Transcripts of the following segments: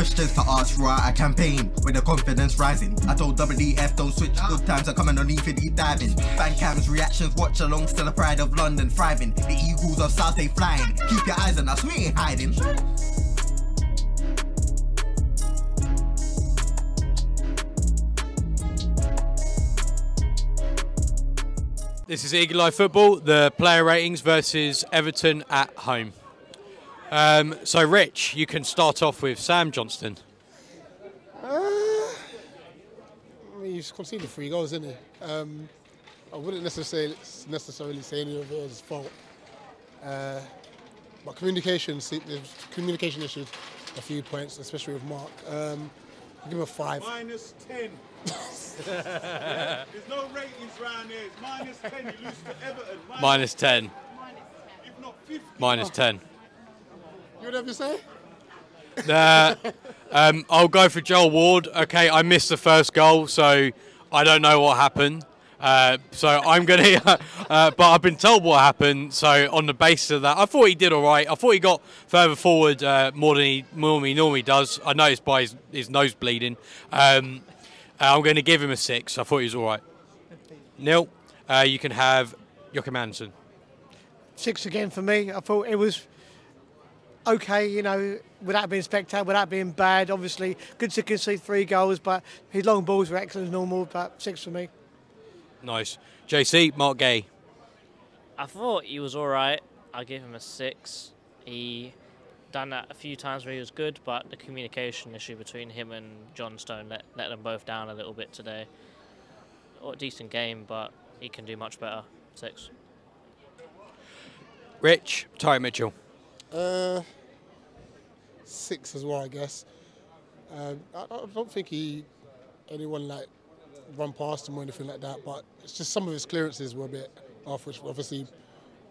questions to ask throughout a campaign with the confidence rising. I told WDF don't switch, good times are coming on for deep diving. Fan cams, reactions, watch along, still the pride of London thriving. The Eagles of South, they flying. Keep your eyes on us, we ain't hiding. This is Eagle Eye Football, the player ratings versus Everton at home. Um, so, Rich, you can start off with Sam Johnstone. Uh, I mean, he's conceded three goals, isn't he? Um, I wouldn't necessarily necessarily say any of it was his fault. Uh, but communication, there's communication issues, a few points, especially with Marc. Um, I'll give him a five. Minus 10. There's no ratings around here. It's minus 10. You lose to Everton. Minus, Minus 10. If not 50. Minus 10. You would have to say? Uh, um, I'll go for Joel Ward. Okay, I missed the first goal, so I don't know what happened. Uh, so I'm gonna, uh, but I've been told what happened. So on the basis of that, I thought he did all right. I thought he got further forward uh, more than he normally normally does. I noticed by his, his nose bleeding. Um, I'm going to give him a six. I thought he was all right. Neil, uh, you can have Joachim Andersen. Six again for me. I thought it was okay, you know, without being spectacular, without being bad. Obviously, good to concede three goals, but his long balls were excellent as normal. But six for me. Nice. JC, Marc Guéhi. I thought he was all right. I gave him a six. He done that a few times where he was good, but the communication issue between him and Johnstone let, let them both down a little bit today. Oh, decent game, but he can do much better. Six. Rich, Tyrick Mitchell. Uh, six as well, I guess. Uh, I, I don't think he anyone like run past him or anything like that, but it's just some of his clearances were a bit off, which obviously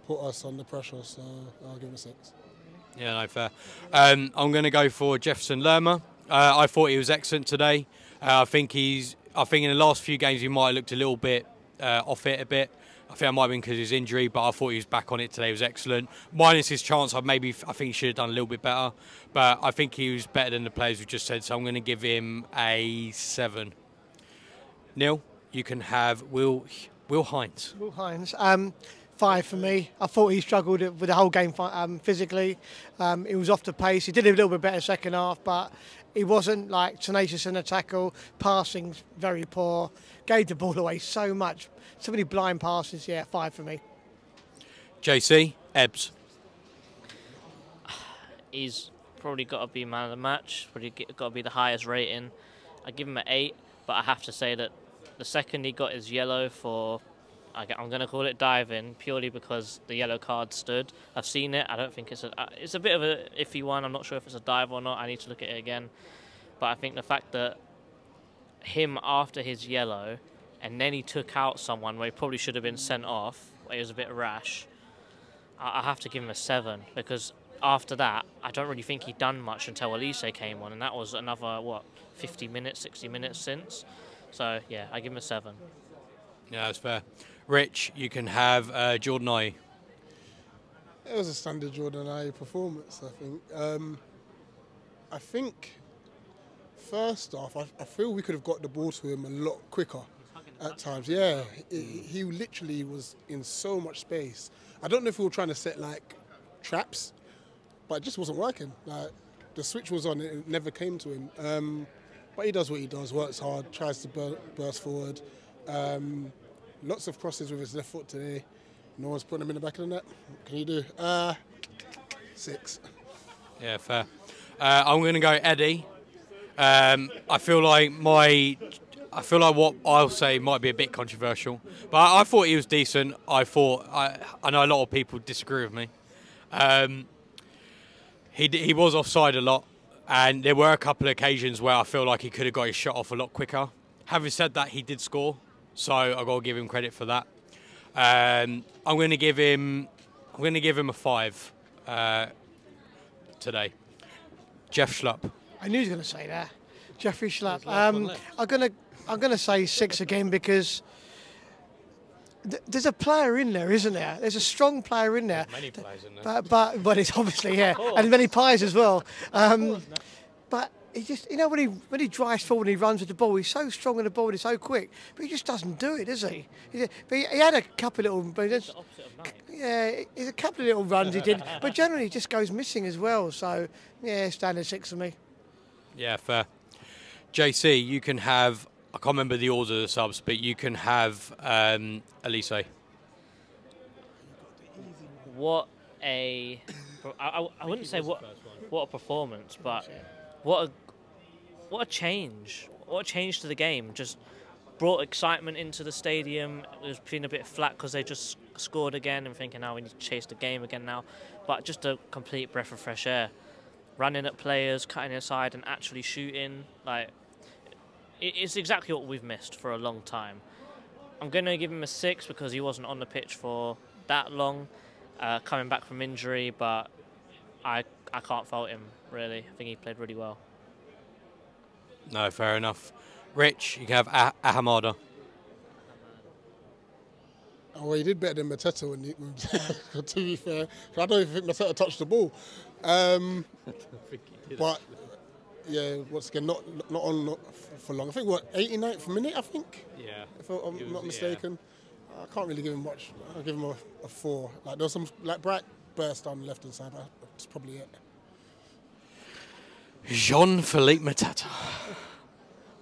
put us under pressure. So I'll give him a six. Yeah, no, fair. Um, I'm going to go for Jefferson Lerma. Uh, I thought he was excellent today. Uh, I think he's. I think in the last few games he might have looked a little bit uh, off it a bit. I think it might have been because of his injury, but I thought he was back on it today. Was excellent. Minus his chance, I maybe I think he should have done a little bit better, but I think he was better than the players we just said. So I'm going to give him a seven. Neil, you can have Will Will Hughes. Will Hughes. Um, five for me. I thought he struggled with the whole game um, physically. Um, he was off the pace. He did a little bit better second half, but he wasn't like tenacious in the tackle. Passing very poor. Gave the ball away so much. So many blind passes. Yeah, five for me. JC Ebbs. He's probably got to be man of the match. Probably got to be the highest rating. I give him an eight, but I have to say that the second he got his yellow for I'm going to call it diving purely because the yellow card stood. I've seen it. I don't think it's a. Uh, it's a bit of a iffy one. I'm not sure if it's a dive or not. I need to look at it again. But I think the fact that him after his yellow, and then he took out someone where he probably should have been sent off, where he was a bit rash. I, I have to give him a seven because after that, I don't really think he'd done much until Olise came on, and that was another what 50 minutes, 60 minutes since. So yeah, I give him a seven. Yeah, that's fair. Rich, you can have uh, Jordan Ayew. It was a standard Jordan Ayew performance, I think. Um, I think, first off, I, I, feel we could have got the ball to him a lot quicker at times. Yeah, he, he literally was in so much space. I don't know if we were trying to set like traps, but it just wasn't working. Like the switch was on, it never came to him. Um, but he does what he does, works hard, tries to burst forward. Um, lots of crosses with his left foot today. No one's putting him in the back of the net. What can you do? Uh, six. Yeah, fair. Uh, I'm going to go Eddie. Um, I feel like my, I feel like what I'll say might be a bit controversial, but I, I thought he was decent. I thought I, I know a lot of people disagree with me. Um, he he was offside a lot, and there were a couple of occasions where I feel like he could have got his shot off a lot quicker. Having said that, he did score, so I got to give him credit for that. Um, I'm going to give him. I'm going to give him a five uh, today. Jeff Schlupp. I knew he was going to say that. Jeffrey Schlupp. Um, I'm going to. I'm going to say six again because there's a player in there, isn't there? There's a strong player in there. There's many players in there. But, but, but it's obviously, yeah. And many pies as well. Um, but he just, you know, when he when he drives forward and he runs with the ball, he's so strong on the ball and he's so quick, but he just doesn't do it, does he? He- But he, he had a couple of little, but It's the opposite of yeah, he's a couple of little runs he did, but generally he just goes missing as well. So yeah, standard six for me. Yeah, fair. JC, you can have. I can't remember the order of the subs, but you can have um, Olise. What a. I, I, I wouldn't say what what a performance, but what a what a change. What a change to the game. Just brought excitement into the stadium. It was feeling a bit flat because they just scored again and thinking, now we need to chase the game again now. But just a complete breath of fresh air. Running at players, cutting inside, and actually shooting. Like, it's exactly what we've missed for a long time. I'm going to give him a six because he wasn't on the pitch for that long, uh, coming back from injury. But I I can't fault him really. I think he played really well. No, fair enough. Rich, you can have ah- Ahamada. Oh, well, he did better than Mateta when he, to be fair. I don't even think Mateta touched the ball. Um, but yeah, once again, not not on not for long. I think what 89th minute. I think Yeah. if I'm was- not yeah. mistaken. I can't really give him much. I'll give him a, a four. Like there was some like bright burst on the left hand side. But that's probably it. Jean Philippe Mateta.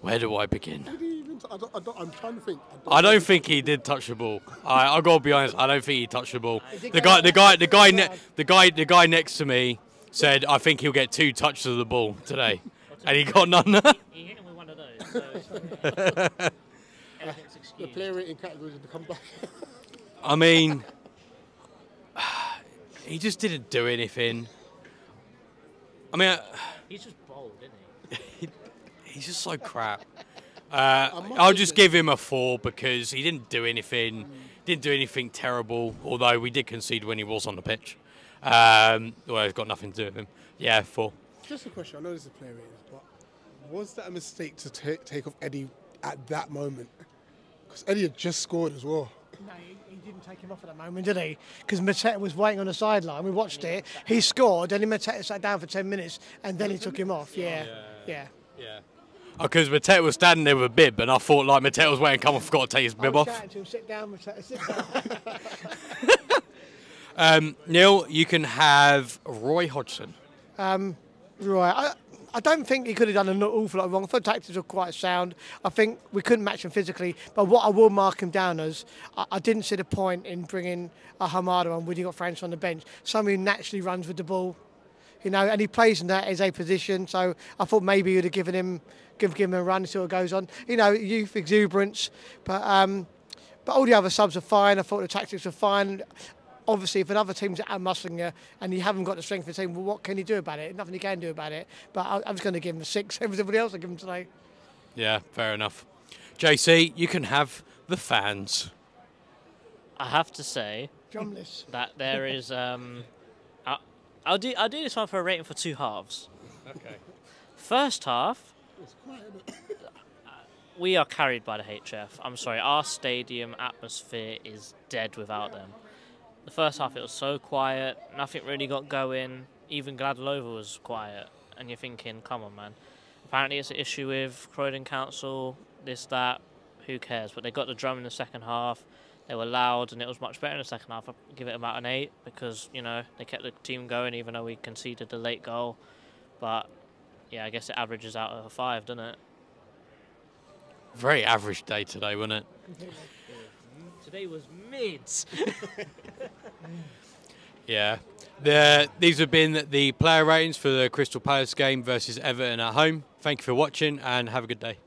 Where do I begin? Did he even t- I don't, I don't, I'm trying to think. I don't think he did touch the ball. I I gotta be honest. I don't think he touched the ball. The guy, the guy, the guy, ne- the guy, the guy next to me said, "I think he'll get two touches of the ball today," and he got none. He hit him with one of those. So everything's The player rating categories to come back. I mean, he just didn't do anything. I mean, uh, He's just bold, isn't he? he's just so crap. Uh, I'll just give him a four because he didn't do anything. Didn't do anything terrible. Although we did concede when he was on the pitch. Um, well, it's got nothing to do with him. Yeah, four. Just a question. I know this is player ratings, but was that a mistake to take take off Eddie at that moment? Because Eddie had just scored as well. No, he, he didn't take him off at that moment, did he? Because Mateta was waiting on the sideline. We watched it. He scored, and then Mateta sat down for 10 minutes, and then he took him off. Yeah, yeah. Yeah. Because Mateta was standing there with a bib, and I thought like Mateta was waiting. Come on, I forgot to take his bib off. him, sit down, Mateta, sit down. Um, Neil, you can have Roy Hodgson. Right. I, I don't think he could have done an awful lot wrong. I thought tactics were quite sound. I think we couldn't match him physically. But what I will mark him down as, I, I didn't see the point in bringing Ahamada on when you got Francis on the bench. Somebody who naturally runs with the ball, you know, and he plays in that as a position. So I thought maybe you'd have given him, give, give him a run until it goes on. You know, youth exuberance. But um, but all the other subs are fine. I thought the tactics were fine. Obviously, if another team's out muscling you and you haven't got the strength of the team, well, what can you do about it? Nothing you can do about it. But I, I'm just going to give him a six. Everybody else I give him today. Yeah, fair enough. JC, you can have the fans. I have to say Drumless. that there is. Um, I, I'll do. I'll do this one for a rating for two halves. Okay. First half, we are carried by the HF. I'm sorry, our stadium atmosphere is dead without them. The first half, it was so quiet, nothing really got going. Even Glad All Over was quiet, and you're thinking, come on, man. Apparently, it's an issue with Croydon Council, this, that. Who cares? But they got the drum in the second half. They were loud, and it was much better in the second half. I give it about an eight because you know they kept the team going, even though we conceded the late goal. But yeah, I guess it averages out at a five, doesn't it? Very average day today, wasn't it? Today was mids. Yeah. The, these have been the player ratings for the Crystal Palace game versus Everton at home. Thank you for watching and have a good day.